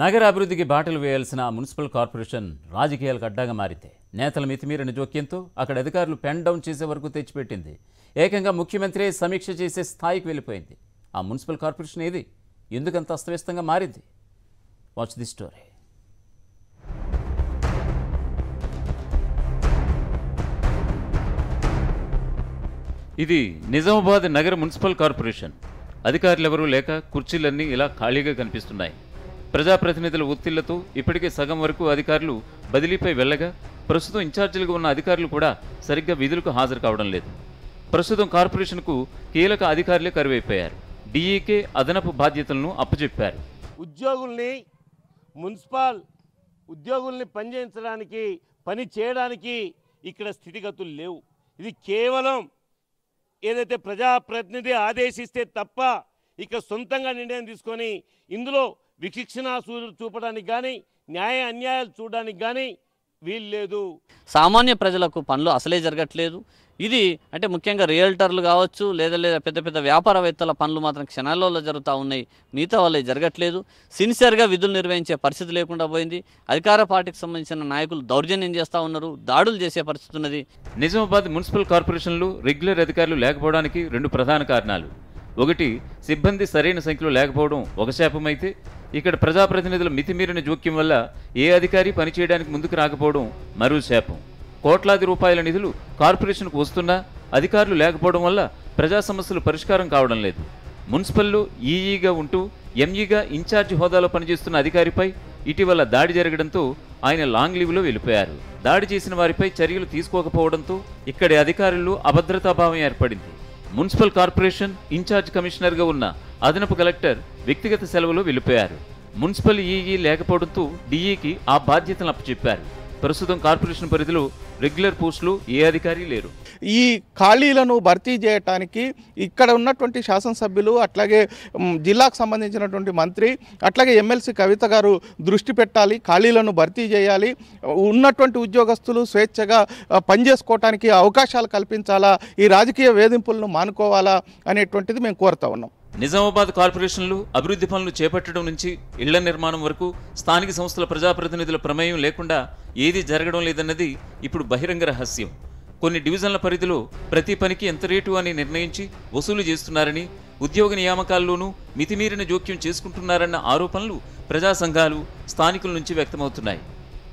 నగర అభివృద్ధికి బాటలు వేయాల్సిన మున్సిపల్ కార్పొరేషన్ రాజకీయాలకు అడ్డాగా మారింది నేతల మితిమీరిన జోక్యంతో అక్కడ అధికారులు పెన్ డౌన్ చేసే వరకు తెచ్చిపెట్టింది. ఏకంగా ముఖ్యమంత్రి సమీక్ష చేసే స్థాయికి వెళ్ళిపోయింది. ఆ మున్సిపల్ కార్పొరేషన్ ఏది? ఎందుకంత అస్తవ్యస్తంగా మారింది? వాచ్ ది స్టోరీ ఇది నిజామాబాద్ నగర మున్సిపల్ కార్పొరేషన్. అధికారులు ఎవరూ లేక కుర్చీలన్నీ ఇలా ఖాళీగా కనిపిస్తున్నాయి. ప్రజాప్రతినిధుల ఒత్తిళ్ళతో ఇప్పటికే సగం వరకు అధికారులు బదిలీపై వెళ్ళగా ప్రస్తుతం ఇన్ఛార్జీలుగా ఉన్న అధికారులు కూడా సరిగ్గా విధులకు హాజరు కావడం లేదు. ప్రస్తుతం కార్పొరేషన్కు కీలక అధికారులే కరువైపోయారు. డీఈకే అదనపు బాధ్యతలను అప్పచెప్పారు ఉద్యోగుల్ని మున్సిపల్ ఉద్యోగుల్ని పనిచేయించడానికి పని చేయడానికి ఇక్కడ స్థితిగతులు లేవు. ఇది కేవలం ఏదైతే ప్రజాప్రతినిధి ఆదేశిస్తే తప్ప ఇక సొంతంగా నిర్ణయం తీసుకొని ఇందులో విశిక్షణ చూ- చూపడానికి కానీ న్యాయ అన్యాయాలు చూడడానికి కానీ వీలు లేదు. సామాన్య ప్రజలకు పనులు అసలే జరగట్లేదు. ఇది అంటే ముఖ్యంగా రియల్టర్లు కావచ్చు లేదా లేదా పెద్ద పెద్ద వ్యాపారవేత్తల పనులు మాత్రం క్షణాలలో జరుగుతూ ఉన్నాయి. మిగతా వాళ్ళే జరగట్లేదు. సిన్సియర్గా విధులు నిర్వహించే పరిస్థితి లేకుండా పోయింది. అధికార పార్టీకి సంబంధించిన నాయకులు దౌర్జన్యం చేస్తూ ఉన్నారు దాడులు చేసే పరిస్థితి ఉన్నది. నిజామాబాద్ మున్సిపల్ కార్పొరేషన్లో రెగ్యులర్ అధికారులు లేకపోవడానికి రెండు ప్రధాన కారణాలు. ఒకటి సిబ్బంది సరైన సంఖ్యలో లేకపోవడం ఒక శాపమైతే ఇక్కడ ప్రజాప్రతినిధుల మితిమీరిన జోక్యం వల్ల ఏ అధికారి పనిచేయడానికి ముందుకు రాకపోవడం మరో శాపం. కోట్లాది రూపాయల నిధులు కార్పొరేషన్కు వస్తున్నా అధికారులు లేకపోవడం వల్ల ప్రజా సమస్యలు పరిష్కారం కావడం లేదు. మున్సిపల్లు ఈఈగా ఉంటూ ఎంఈగా ఇన్ఛార్జ్ హోదాలో పనిచేస్తున్న అధికారిపై ఇటీవల దాడి జరగడంతో ఆయన లాంగ్ లీవ్లో వెళ్ళిపోయారు. దాడి చేసిన వారిపై చర్యలు తీసుకోకపోవడంతో ఇక్కడి అధికారులు అభద్రతాభావం ఏర్పడింది. మున్సిపల్ కార్పొరేషన్ ఇన్ఛార్జ్ కమిషనర్గా ఉన్న అదనపు కలెక్టర్ వ్యక్తిగత సెలవులో వెళ్ళిపోయారు. మున్సిపల్ ఈఈ లేకపోవడంతో డీఈకి ఆ బాధ్యతను అప్పచెప్పారు. ప్రస్తుతం కార్పొరేషన్ పరిధిలో రెగ్యులర్ పోస్టులు ఏ అధికారి లేరు. ఈ ఖాళీలను భర్తీ చేయటానికి ఇక్కడ ఉన్నటువంటి శాసనసభ్యులు అట్లాగే జిల్లాకు సంబంధించినటువంటి మంత్రి అట్లాగే ఎమ్మెల్సీ కవిత గారు దృష్టి పెట్టాలి ఖాళీలను భర్తీ చేయాలి. ఉన్నటువంటి ఉద్యోగస్తులు స్వేచ్ఛగా పనిచేసుకోవటానికి అవకాశాలు కల్పించాలా ఈ రాజకీయ వేధింపులను మానుకోవాలా అనేటువంటిది మేము కోరుతా ఉన్నాం. నిజామాబాద్ కార్పొరేషన్లు అభివృద్ధి పనులు చేపట్టడం నుంచి ఇళ్ళ నిర్మాణం వరకు స్థానిక సంస్థల ప్రజాప్రతినిధుల ప్రమేయం లేకుండా ఏదీ జరగడం లేదన్నది ఇప్పుడు బహిరంగ రహస్యం. కొన్ని డివిజన్ల పరిధిలో ప్రతి పనికి ఎంత రేటు అని నిర్ణయించి వసూలు చేస్తున్నారని ఉద్యోగ నియామకాల్లోనూ మితిమీరిన జోక్యం చేసుకుంటున్నారన్న ఆరోపణలు ప్రజా సంఘాలు స్థానికుల నుంచి వ్యక్తమవుతున్నాయి.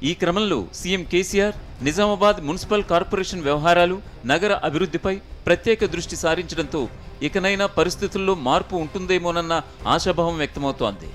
ఈ క్రమంలో CM KCR Nizamabad municipal corporation వ్యవహారాలు నగర అభివృద్ధిపై ప్రత్యేక దృష్టి సారించడంతో ఇకనైనా పరిస్థితుల్లో మార్పు ఉంటుందేమోనన్న ఆశాభావం వ్యక్తమవుతోంది.